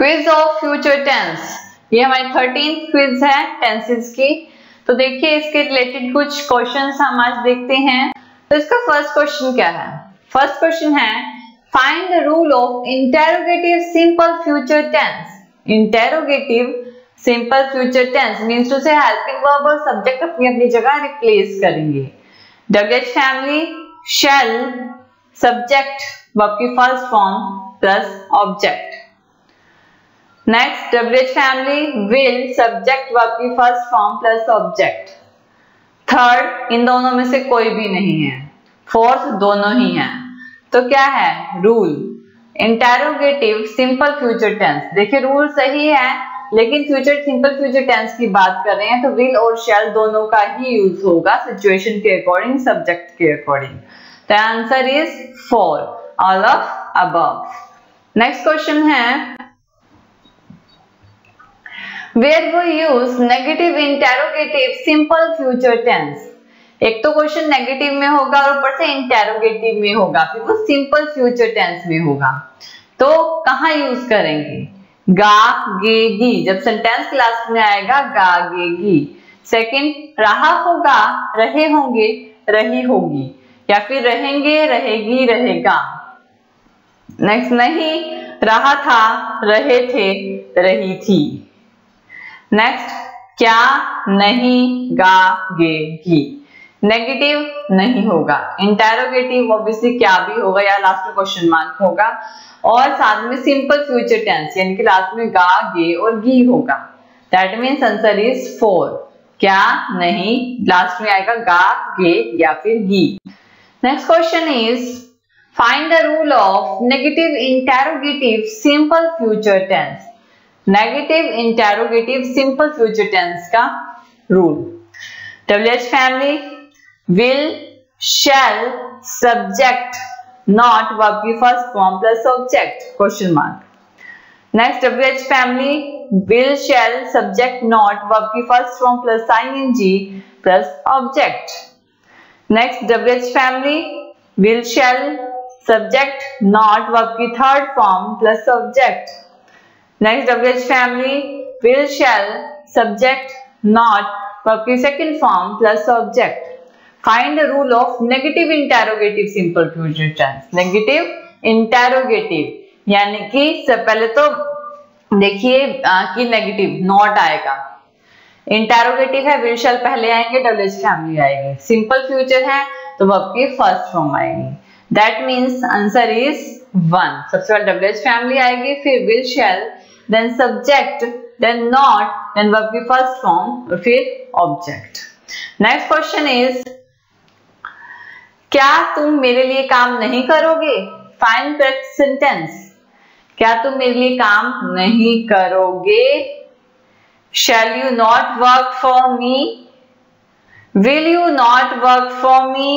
Quiz of future tense ये हमारी thirteen quiz है टेंसेस की। तो देखिए, इसके रिलेटेड कुछ क्वेश्चन हम आज देखते हैं। तो इसका फ़र्स्ट क्वेश्चन क्या है? फ़र्स्ट क्वेश्चन है find the rule of interrogative simple future tense interrogative simple future tense means to say helping verb और सब्जेक्ट अपनी अपनी जगह रिप्लेस करेंगे। WH family shall subject verb की first form plus object next WH family will subject verb की first form plus object third इन दोनों में से कोई भी नहीं है। फोर्थ दोनों ही हैं। तो क्या है? Rule interrogative simple future tense देखिए रूल सही है, लेकिन फ्यूचर सिंपल फ्यूचर टेंस की बात कर रहे हैं तो विल और शेल दोनों का ही यूज़ होगा सिचुएशन के अकॉर्डिंग सब्जेक्ट के according the answer is four all of above next question है where we use negative interrogative simple future tense. एक तो क्वेश्चन नेगेटिव में होगा और ऊपर से इंटेरोगेटिव में होगा, फिर वो सिंपल फ्यूचर टेंस में होगा। तो कहा यूज़ करेंगे? गा, गे, गी। जब सेंटेंस क्लास में आएगा, गा, गे, गी। सेकंड रहा होगा, रहे होंगे, रही होगी। या फिर रहेंगे, रहेगी, रहेगा। नेक्स्ट नहीं। रहा था, रहे थे, रही थी। नेक्स्ट क्या नहीं गा गे गी नेगेटिव नहीं होगा। इंटेरोगेटिव ऑब्वियसली क्या भी होगा, या लास्ट में क्वेश्चन मार्क होगा। और साथ में सिंपल फ्यूचर टेंस यानी कि लास्ट में गा, गे और गी होगा। That means answer is four क्या नहीं? लास्ट में आएगा गा, गे, या फिर गी। Next question is find the rule of negative interrogative simple future tense negative interrogative simple future tense का rule WH family will shall subject not verb की first form plus object question mark next WH family will shall subject not verb की first form plus ING plus object next WH family will shall subject not verb की third form plus object next WH family will shall subject not puppy second form plus object find the rule of negative interrogative simple future tense negative interrogative यानी कि पहले तो देखिए कि negative not आएगा। Interrogative है we shall पहले आएँगे डब्ल्यूएच फैमिली आएगी। सिंपल फ्यूचर है तो पपकी फ़र्स्ट फॉर्म आएगी। That means answer is one सबसे पहले डब्ल्यूएच फैमिली आएगी, फिर will shall then subject, then not, then verb की first form और फिर object. Next question is क्या तुम मेरे लिए काम नहीं करोगे फाइन करेक्ट सेंटेंस क्या तुम मेरे लिए काम नहीं करोगे shall you not work for me will you not work for me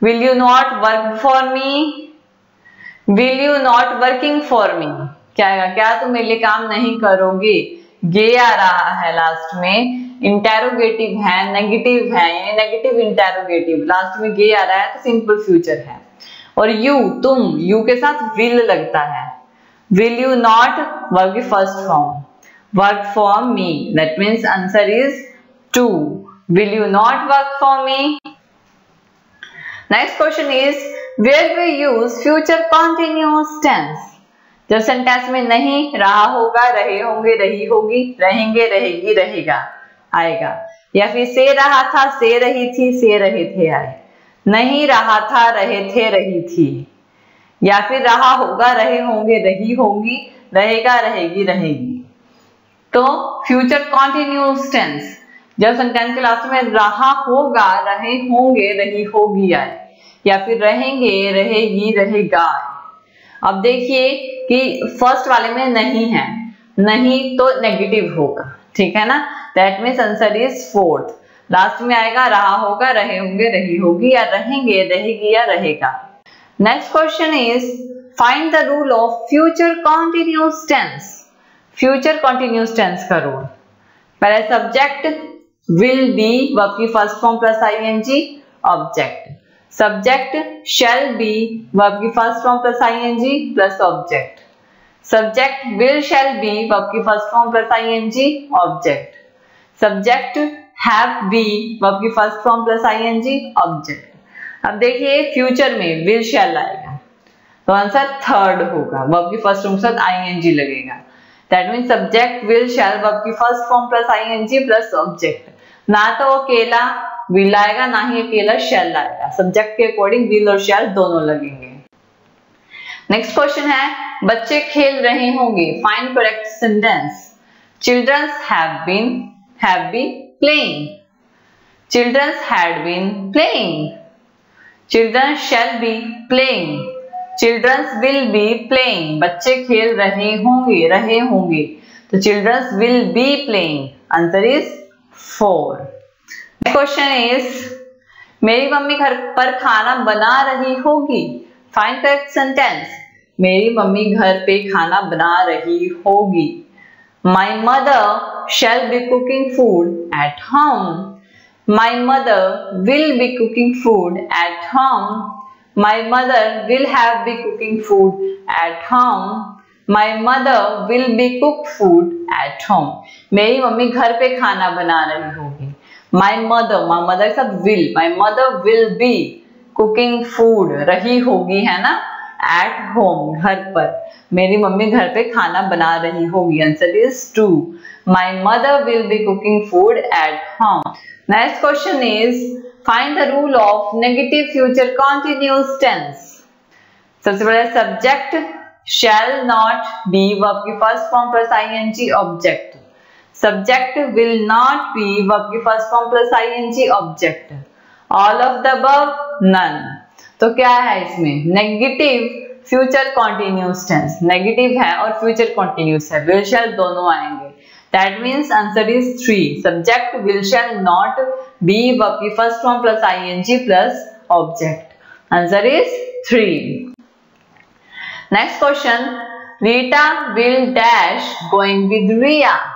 will you not work for me will you not working for me क्या है? क्या तुम मेरे लिए काम नहीं करोगे? गे आ रहा है लास्ट में। इंटेरोगेटिव है नेगेटिव है, यानी नेगेटिव इंटेरोगेटिव लास्ट में गे आ रहा है तो सिंपल फ्यूचर है। और यू तुम यू के साथ विल लगता है। Will you not work first form work for me that means answer is two will you not work for me next question is where we use future continuous tense जब sentence में नहीं रहा होगा, रहे होंगे, रही होगी, रहेंगे, रहेगी, रहेगा, आएगा। या फिर से रहा था, से रही थी, से रहे थे, आए। नहीं रहा था, रहे थे, रही थी। या फिर रहा होगा, रहे होंगे, रही होंगी, रहेगा, रहेगी रहेगी। तो फ्यूचर कॉन्टिन्यूस टेंस जब सेंटेंस के लास्ट में रहा होगा, रहे होंगे, रही होगी, आए। या फिर रहेंगे, रहेगी, रहेगा, आए। अब देखिए कि फ़र्स्ट वाले में नहीं है। नहीं तो नेगेटिव होगा। ठीक है ना? That means answer is fourth last में आएगा, रहा होगा, रहे होंगे, रही होगी, या रहेंगे, रहेगी, या रहेगा। Next question is find the rule of future continuous tense future continuous tense का रूल पहले सब्जेक्ट विल बी वर्ब की first form plus I N G object subject shall be verb की first form plus ING plus object subject will shall be verb की first form plus ING object subject have be verb की first form plus ING object अब देखिए future में will shall आएगा. तो answer third होगा. Verb की first form के साथ आईएनजी लगेगा. That mean subject will shall verb की first form plus ING plus object ना तो अकेला विल आएगा, ना ही अकेला शैल आएगा। सब्जेक्ट के अकॉर्डिंग विल और शैल दोनों लगेंगे। नेक्स्ट क्वेश्चन है, बच्चे खेल रहे होंगे। Find correct sentence childrens have been have been playing childrens had been playing children shall be playing childrens will be playing बच्चे खेल रहे होंगे रहे होंगे। तो childrens will be playing answer is four question is मेरी मम्मी घर पर खाना बना रही होगी? फाइन करेक्ट सेंटेंस मेरी मम्मी घर पे खाना बना रही होगी। My mother shall be cooking food at home my mother will be cooking food at home My mother will have be cooking food at home. My mother will be cook food at home. मेरी मम्मी घर पे खाना बना रही होगी। My mother, my mother सब will. My mother will be cooking food. रही होगी है ना? At home घर पर. मेरी मम्मी घर पे खाना बना रही होगी. Answer is two My mother will be cooking food at home. Next question is find the rule of negative future continuous tense सबसे पहले subject shall not be verb की first form plus ING object subject will not be verb की first form plus ING object all of the above none तो क्या है इसमें negative future continuous tense negative है और फ्यूचर कॉन्टिन्यूस है will shall दोनों आएँगे That means answer is 3. Subject will shall not be verb की first form plus ing plus object. Answer is 3. Next question. Rita will dash going with Ria.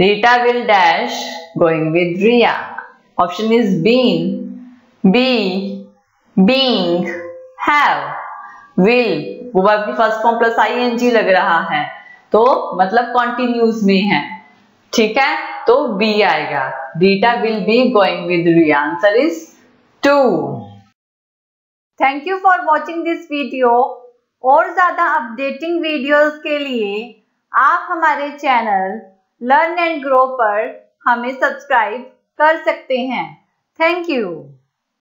Rita will dash going with Ria. Option is been, be, being, have, will. वो verb की first form plus I लग रहा है। तो मतलब continuous में है। ठीक है? तो बी आएगा। बीटा विल बी गोइंग विद री answer is two thank you for watching this video और ज़्यादा अपडेटिंग वीडियोस के लिए आप हमारे चैनल लर्न एंड ग्रो पर हमें सब्सक्राइब कर सकते हैं। Thank you